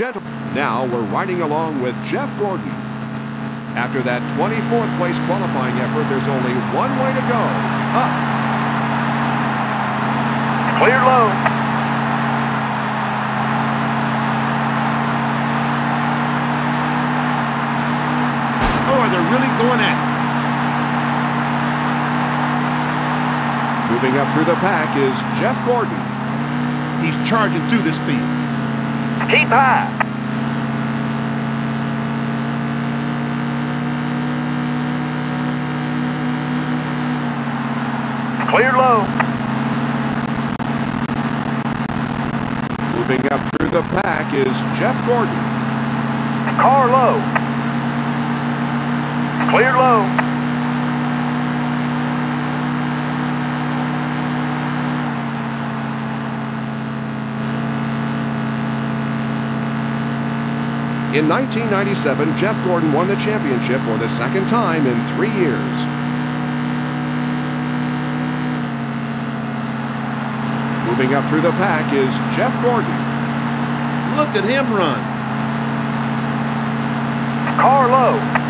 Gentlemen, now we're riding along with Jeff Gordon. After that 24th place qualifying effort, there's only one way to go, up. Clear low. Oh, they're really going at it. Moving up through the pack is Jeff Gordon. He's charging through this field. Keep high. Clear low. Moving up through the pack is Jeff Gordon. Car low. Clear low. In 1997, Jeff Gordon won the championship for the second time in three years. Moving up through the pack is Jeff Gordon. Look at him run. Car low.